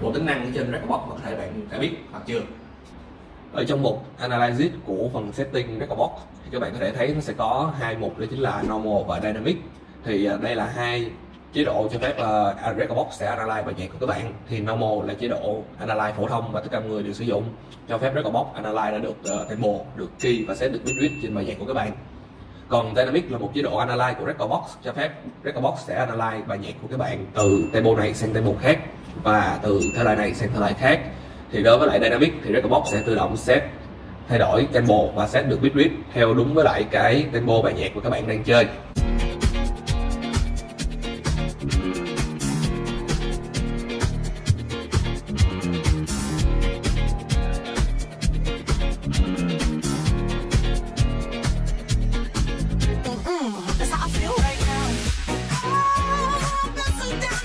một tính năng ở trên Recordbox mà có thể bạn đã biết hoặc chưa? Ở trong mục Analysis của phần setting Recordbox thì các bạn có thể thấy nó sẽ có hai mục đó chính là Normal và Dynamic. Thì à, đây là hai chế độ cho phép à, à, uh, Recordbox sẽ analyze bài nhạc của các bạn. Thì normal là chế độ analyze phổ thông và tất cả mọi người đều sử dụng. Cho phép Recordbox analyze đã được uh, tempo được key và set được bit trên bài nhạc của các bạn. Còn dynamic là một chế độ analyze của Recordbox cho phép Recordbox sẽ analyze bài nhạc của các bạn từ tempo này sang tempo khác và từ thể loại này sang thể loại khác. Thì đối với lại dynamic thì Recordbox sẽ tự động set, thay đổi tempo và set được bit rate theo đúng với lại cái tempo bài nhạc của các bạn đang chơi.